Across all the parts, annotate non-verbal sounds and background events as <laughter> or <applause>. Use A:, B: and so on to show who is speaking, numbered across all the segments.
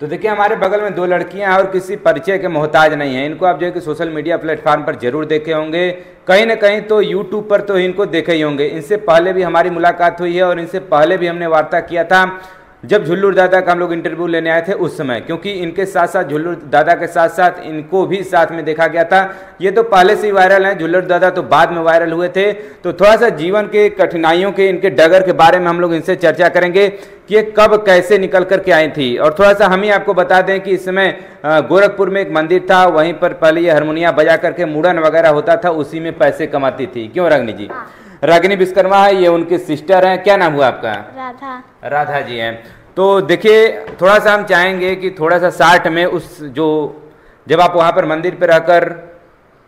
A: तो देखिए, हमारे बगल में दो लड़कियाँ हैं और किसी परिचय के मोहताज नहीं है। इनको आप जो है कि सोशल मीडिया प्लेटफॉर्म पर ज़रूर देखे होंगे। कहीं ना कहीं तो यूट्यूब पर तो इनको देखे ही होंगे। इनसे पहले भी हमारी मुलाकात हुई है और इनसे पहले भी हमने वार्ता किया था। जब झुल्लू दादा का हम लोग इंटरव्यू लेने आए थे उस समय, क्योंकि इनके साथ साथ झुल्लू दादा के साथ साथ इनको भी साथ में देखा गया था। ये तो पहले से ही वायरल हैं झुल्लू दादा तो बाद में वायरल हुए थे। तो थोड़ा सा जीवन के कठिनाइयों के, इनके डगर के बारे में हम लोग इनसे चर्चा करेंगे कि ये कब, कैसे निकल करके आई थी। और थोड़ा सा हम ही आपको बता दें कि इस समय गोरखपुर में एक मंदिर था, वहीं पर पहले ये हारमोनिया बजा करके मुड़न वगैरह होता था, उसी में पैसे कमाती थी। क्यों, रगनी जी? रागिनी विश्वकर्मा है ये उनके सिस्टर हैं। क्या नाम हुआ आपका?
B: राधा।
A: राधा जी हैं। तो देखिए थोड़ा सा हम चाहेंगे कि थोड़ा सा साठ में उस जो जब आप वहाँ पर मंदिर पर रहकर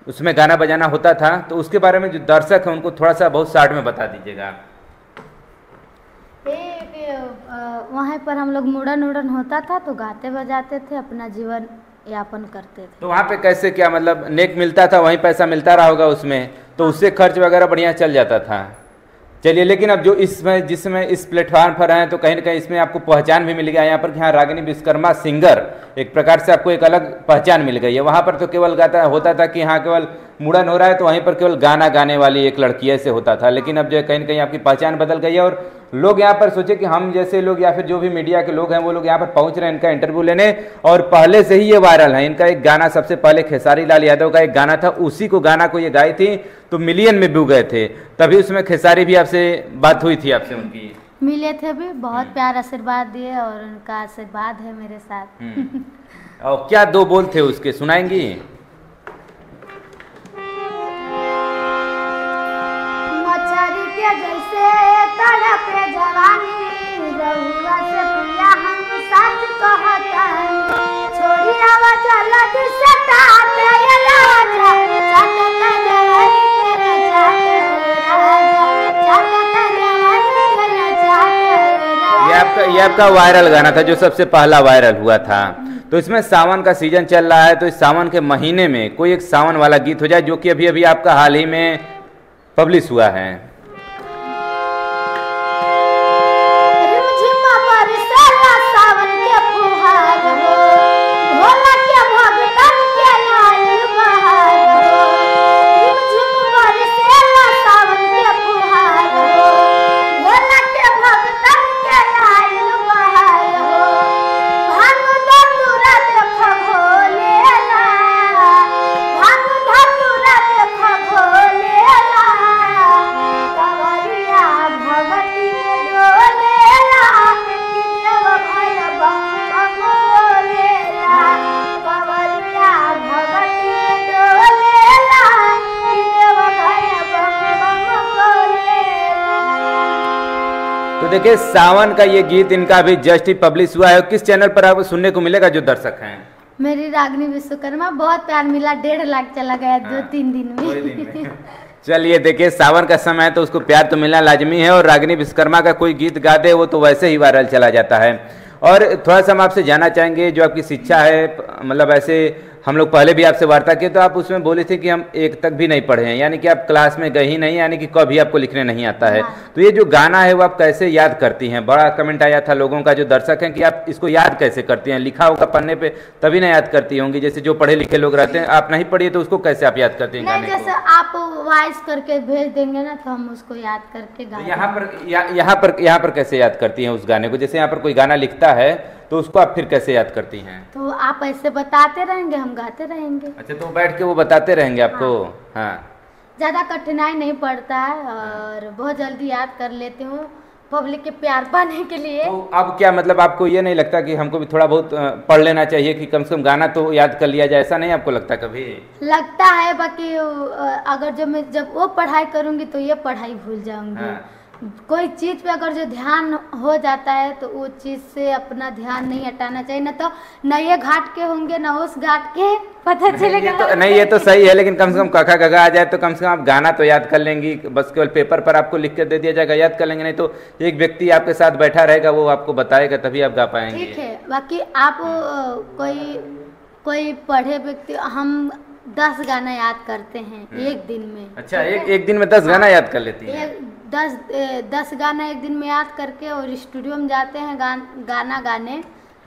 A: उसमें गाना बजाना होता था तो उसके बारे में जो दर्शक हैं उनको थोड़ा सा बहुत साठ में बता दीजिएगा।
B: वहाँ पर हम लोग मुड़न उड़न होता था तो गाते बजाते थे अपना जीवन यापन करते थे।
A: तो वहाँ पे कैसे क्या मतलब नेक मिलता था वहीं पैसा मिलता रहा होगा उसमें? तो उससे खर्च वगैरह बढ़िया चल जाता था। चलिए लेकिन अब जो इसमें जिसमें इस प्लेटफॉर्म पर हैं तो कहीं ना कहीं इसमें आपको पहचान भी मिल गया। यहाँ पर कि हाँ रागिनी विश्वकर्मा सिंगर एक प्रकार से आपको एक अलग पहचान मिल गई है। वहाँ पर तो केवल गाता होता था कि हाँ केवल मुड़न हो रहा है तो वहीं पर केवल गाना गाने वाली एक लड़की ऐसे होता था। लेकिन अब जो है कहीं ना कहीं आपकी पहचान बदल गई है और लोग यहाँ पर सोचे कि हम जैसे लोग या फिर जो भी मीडिया के लोग हैं वो लोग यहाँ पर पहुँच रहे हैं इनका इंटरव्यू लेने। और पहले से ही ये वायरल है। इनका एक गाना सबसे पहले खेसारी लाल यादव का एक गाना था उसी को गाना को ये गाई थी तो मिलियन में व्यू गए थे। तभी उसमें खेसारी भी आपसे बात हुई थी आपसे उनकी।
B: मिले थे भी बहुत प्यार आशीर्वाद दिए और उनका आशीर्वाद है मेरे साथ।
A: हम्म। और क्या दो बोल थे उसके सुनाएँगी?
B: ये
A: आपका वायरल गाना था जो सबसे पहला वायरल हुआ था। तो इसमें सावन का सीज़न चल रहा है तो इस सावन के महीने में कोई एक सावन वाला गीत हो जाए जो कि अभी अभी आपका हाल ही में पब्लिश हुआ है। तो देखिए सावन का ये गीत इनका अभी जस्ट ही पब्लिश हुआ है। किस चैनल पर आपको सुनने को मिलेगा जो दर्शक हैं?
B: मेरी रागनी विश्वकर्मा बहुत प्यार मिला डेढ़ लाख चला गया दो तीन दिन में।
A: चलिए देखिए सावन का समय है तो उसको प्यार तो मिलना लाजमी है और रागिनी विश्वकर्मा का कोई गीत गा दे वो तो वैसे ही वायरल चला जाता है। और थोड़ा सा हम आपसे जानना चाहेंगे जो आपकी शिक्षा है मतलब ऐसे हम लोग पहले भी आपसे वार्ता किए तो आप उसमें बोले थे कि हम एक तक भी नहीं पढ़े हैं। यानी कि आप क्लास में गए ही नहीं यानी कि कभी आपको लिखने नहीं आता है।
B: हाँ।
A: तो ये जो गाना है वो आप कैसे याद करती हैं? बड़ा कमेंट आया था लोगों का जो दर्शक हैं कि आप इसको याद कैसे करती हैं? लिखा होगा पन्ने पे तभी ना याद करती होंगी। जैसे जो पढ़े लिखे लोग रहते हैं आप नहीं पढ़िए तो उसको कैसे आप याद करती हैं गाने
B: जैसे आप वॉइस करके भेज देंगे ना तो हम उसको याद करके
A: तो यहाँ पर यहाँ पर यहाँ पर कैसे याद करती हैं उस गाने को? जैसे यहाँ पर कोई गाना लिखता है तो उसको आप फिर कैसे याद करती हैं?
B: तो आप ऐसे बताते रहेंगे हम गाते रहेंगे।
A: अच्छा तो बैठ के वो बताते रहेंगे आपको? हाँ।
B: ज़्यादा कठिनाई नहीं पड़ता है और बहुत जल्दी याद कर लेती हूँ पब्लिक के प्यार पाने के लिए।
A: तो अब क्या मतलब आपको ये नहीं लगता कि हमको भी थोड़ा बहुत पढ़ लेना चाहिए कि कम से कम गाना तो याद कर लिया जाए ऐसा नहीं आपको लगता कभी?
B: लगता है बाकी अगर जब मैं जब वो पढ़ाई करूँगी तो ये पढ़ाई भूल जाऊँगी।
A: हाँ।
B: कोई चीज़ पे अगर जो ध्यान हो जाता है तो वो चीज़ से अपना ध्यान नहीं हटाना चाहिए। ना तो न ये घाट के होंगे ना उस घाट के। पता चलेगा
A: तो नहीं ये तो सही है लेकिन कम से कम कखा गगा आ जाए तो कम से कम आप गाना तो याद कर लेंगी। बस केवल पेपर पर आपको लिख कर दे दिया जाएगा याद कर लेंगे नहीं तो एक व्यक्ति आपके साथ बैठा रहेगा वो आपको बताएगा तभी आप गा पाएँगे।
B: ठीक है बाकी आप कोई कोई पढ़े व्यक्ति हम दस गाना याद करते हैं एक दिन में।
A: अच्छा एक एक दिन में दस गाना याद कर लेती हैं।
B: दस दस गाना एक दिन में याद करके और स्टूडियो में जाते हैं गान, गाना गाने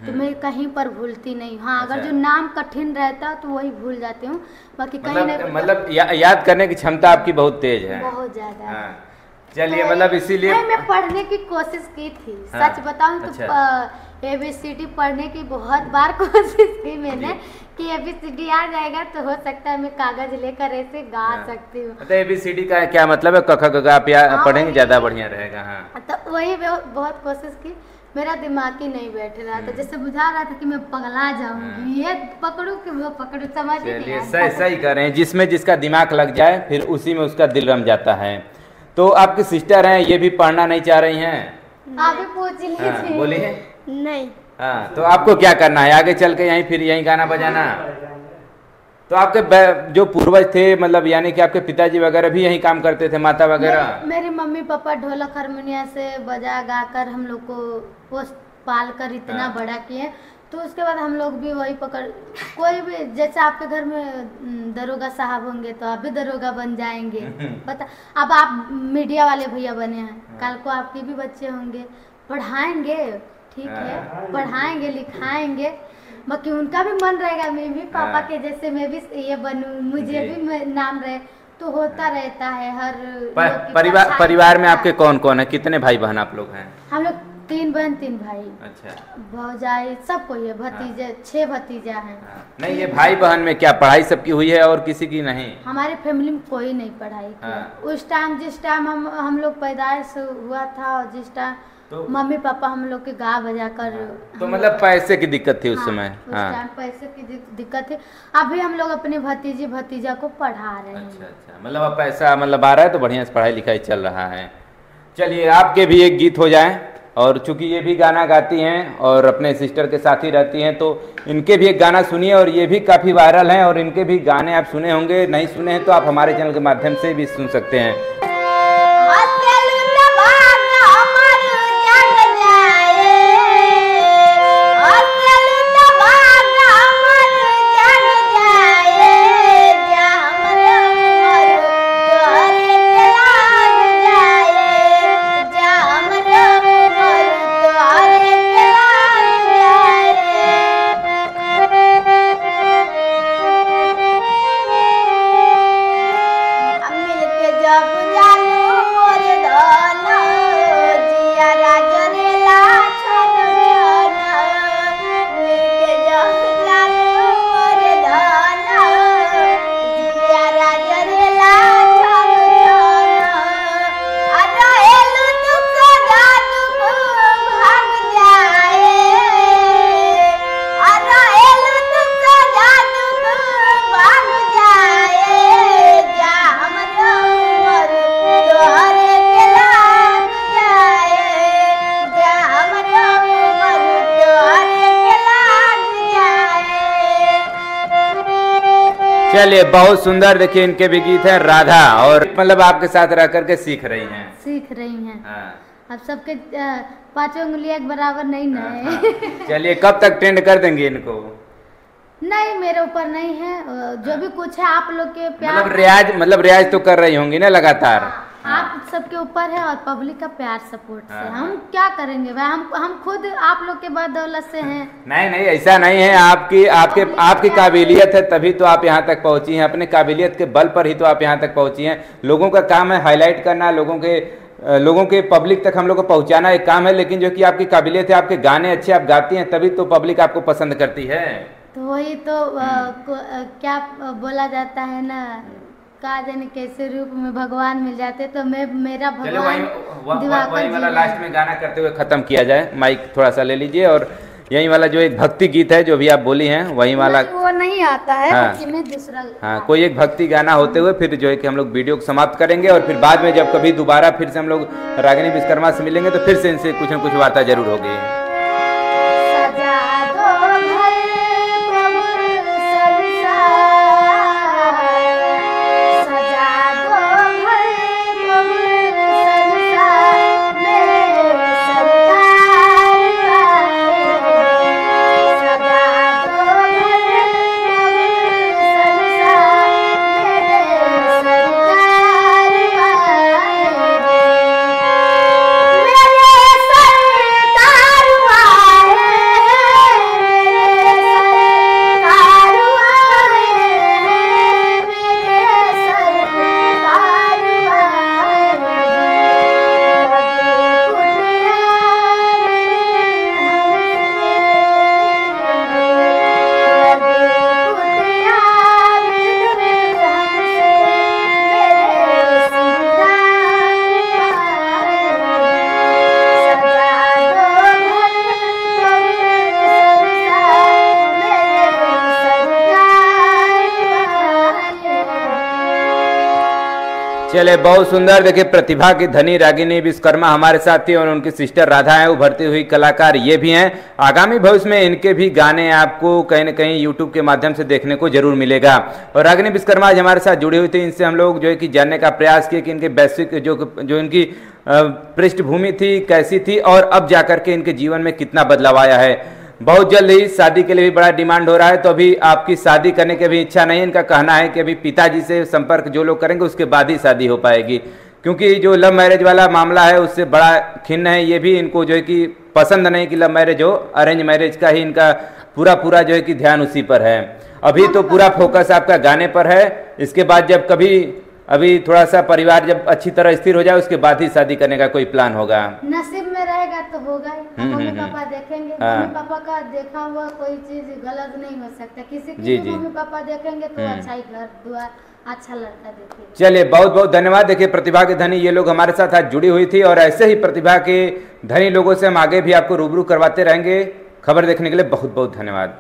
B: तो मैं कहीं पर भूलती नहीं हूँ। हाँ अगर
A: अच्छा।
B: जो नाम कठिन रहता तो वही भूल जाती हूँ। बाकी कहीं
A: मतलब
B: नहीं
A: मतलब या, याद करने की क्षमता आपकी बहुत तेज है।
B: बहुत ज़्यादा। हाँ।
A: चलिए मतलब इसीलिए
B: मैं पढ़ने की कोशिश की थी।
A: हाँ,
B: सच बताऊँ तो ए बी सी डी पढ़ने की बहुत बार <laughs> कोशिश की मैंने। कि ए बी सी डी आ जाएगा तो हो सकता है मैं कागज़ लेकर ऐसे गा
A: हाँ।
B: सकती हूँ।
A: मतलब एबीसीडी का क्या मतलब है? कख गगा आप
B: हाँ,
A: पढ़ेंगे? ज़्यादा बढ़िया रहेगा हाँ।
B: तो वही बहुत कोशिश की। मेरा दिमाग ही नहीं बैठ रहा
A: हम्म।
B: था जैसे बुझा रहा था कि मैं पगला जाऊँगी। ये पकड़ू कि वो पकड़ू? समझ ही
A: चलिए सही सही कर रहे हैं। जिसमें जिसका दिमाग लग जाए फिर उसी में उसका दिल रम जाता है। तो आपकी सिस्टर हैं ये भी पढ़ना नहीं चाह रही हैं?
B: आप भी पूछ ही
A: हाँ,
B: लीजिए
A: बोलिए।
B: नहीं।
A: हाँ तो आपको क्या करना है? आगे चल के यहीं फिर यहीं गाना बजाना। तो आपके जो पूर्वज थे मतलब यानी कि आपके पिताजी वगैरह भी यही काम करते थे माता वगैरह?
B: मेरे, मम्मी पापा ढोलक हारमोनिया से बजा गा कर हम लोग को पाल कर इतना
A: हाँ।
B: बड़ा किए। तो उसके बाद हम लोग भी वही पकड़ कोई भी जैसे आपके घर में दरोगा साहब होंगे तो आप भी दरोगा बन जाएँगे। <laughs> पता अब आप मीडिया वाले भैया बने हैं। कल को आपके भी बच्चे होंगे पढ़ाएँगे। ठीक है
A: हाँ।
B: पढ़ाएँगे लिखाएँगे। बाकी उनका भी मन रहेगा मैं भी पापा
A: हाँ।
B: के जैसे मैं भी ये बनू मुझे भी नाम रहे तो होता रहता है हर
A: परिवार परिवार में आपके कौन कौन है? कितने भाई बहन आप लोग हैं?
B: हम लोग तीन बहन तीन भाई।
A: अच्छा।
B: भौजाई सब कोई है भतीजे हाँ। छह भतीजा हैं।
A: हाँ। नहीं ये भाई बहन में क्या पढ़ाई सबकी हुई है और किसी की नहीं?
B: हमारे फैमिली में कोई नहीं पढ़ाई
A: हाँ।
B: उस टाइम जिस टाइम हम हम लोग पैदाइश हुआ था और जिस टाइम
A: तो-
B: मम्मी पापा हम लोग के गा बजा कर हाँ।
A: तो मतलब पैसे की दिक्कत थी उस
B: हाँ,
A: समय।
B: उस
A: हाँ।
B: टाइम पैसे की दिक्कत थी। अभी हम लोग अपने भतीजी भतीजा को पढ़ा रहे हैं।
A: अच्छा अच्छा। मतलब अब पैसा मतलब आ रहा है तो बढ़िया से पढ़ाई लिखाई चल रहा है। चलिए आपके भी एक गीत हो जाए। और चूँकि ये भी गाना गाती हैं और अपने सिस्टर के साथ ही रहती हैं तो इनके भी एक गाना सुनिए और ये भी काफ़ी वायरल हैं और इनके भी गाने आप सुने होंगे, नहीं सुने हैं तो आप हमारे चैनल के माध्यम से भी सुन सकते हैं। चलिए बहुत सुंदर देखिए इनके भी गीत है राधा और मतलब आपके साथ रह करके सीख रही हैं।
B: सीख रही हैं।
A: हाँ।
B: अब सबके पाँचों उंगलियाँ एक बराबर नहीं ना
A: हाँ,
B: है
A: हाँ। चलिए कब तक ट्रेंड कर देंगे इनको?
B: नहीं मेरे ऊपर नहीं है। जो भी कुछ है आप लोग के प्यार
A: मतलब रियाज मतलब रियाज तो कर रही होंगी ना लगातार।
B: आप सबके ऊपर है और पब्लिक का प्यार सपोर्ट से।
A: हाँ।
B: हम क्या करेंगे? भाई हम हम खुद आप लोग के बदौलत से हैं। <laughs>
A: नहीं नहीं ऐसा नहीं है। आपकी आपके आपकी काबिलियत है तभी तो आप यहाँ तक पहुँची हैं। अपने काबिलियत के बल पर ही तो आप यहाँ तक पहुँची हैं। लोगों का काम है हाईलाइट करना लोगों के लोगों के पब्लिक तक हम लोग को पहुँचाना एक काम है लेकिन जो कि आपकी काबिलियत है आपके गाने अच्छे आप गाती हैं तभी तो पब्लिक आपको पसंद करती है।
B: तो वही तो अ,
A: हम्म।
B: क्या बोला जाता है ना? का जाने कैसे रूप में भगवान मिल जाते तो मैं मेरा
A: चलो वही
B: भगवान
A: वही वाला लास्ट में गाना करते हुए खत्म किया जाए। माइक थोड़ा सा ले लीजिए और यही वाला जो एक भक्ति गीत है जो भी आप बोली हैं वही वाला
B: वो नहीं आता है
A: हाँ।
B: मैं दूसरा
A: हाँ कोई एक भक्ति गाना होते हुए फिर जो है कि हम लोग वीडियो को समाप्त करेंगे और फिर बाद में जब कभी दोबारा फिर से हम लोग रागिनी विश्वकर्मा से मिलेंगे तो फिर से इनसे कुछ न कुछ वार्ता ज़रूर होगी। चले, बहुत सुंदर। देखिए, प्रतिभा की धनी रागिनी विश्वकर्मा हमारे साथ थी और उनकी सिस्टर राधा है, उभरती हुई कलाकार ये भी हैं। आगामी भविष्य में इनके भी गाने आपको कहीं ना कहीं यूट्यूब के माध्यम से देखने को ज़रूर मिलेगा। और रागिनी विश्वकर्मा आज हमारे साथ जुड़ी हुई थी, इनसे हम लोग जो है कि जानने का प्रयास किए कि इनके वैश्विक जो जो इनकी पृष्ठभूमि थी, कैसी थी और अब जाकर के इनके जीवन में कितना बदलाव आया है। बहुत जल्द ही शादी के लिए भी बड़ा डिमांड हो रहा है तो अभी आपकी शादी करने की भी इच्छा नहीं है। इनका कहना है कि अभी पिताजी से संपर्क जो लोग करेंगे, उसके बाद ही शादी हो पाएगी। क्योंकि जो लव मैरिज वाला मामला है, उससे बड़ा खिन्न है, ये भी इनको जो है कि पसंद नहीं कि लव मैरिज हो, अरेंज मैरिज का ही इनका पूरा पूरा जो है कि ध्यान उसी पर है। अभी तो पूरा फोकस आपका गाने पर है, इसके बाद जब कभी, अभी थोड़ा सा परिवार जब अच्छी तरह स्थिर हो जाए, उसके बाद ही शादी करने का कोई प्लान होगा।
B: रहेगा तो होगा ही।
A: हम्म,
B: मम्मी
A: हम्म,
B: पापा देखेंगे।
A: हाँ।
B: मम्मी पापा का देखा हुआ कोई चीज़ गलत नहीं हो सकता। किसी की। मम्मी पापा देखेंगे तो
A: हम्म।
B: अच्छा ही घर दुआ अच्छा
A: चलिए बहुत बहुत धन्यवाद। देखिए प्रतिभा के धनी ये लोग हमारे साथ आज जुड़ी हुई थी और ऐसे ही प्रतिभा के धनी लोगों से हम आगे भी आपको रूबरू करवाते रहेंगे। खबर देखने के लिए बहुत बहुत धन्यवाद।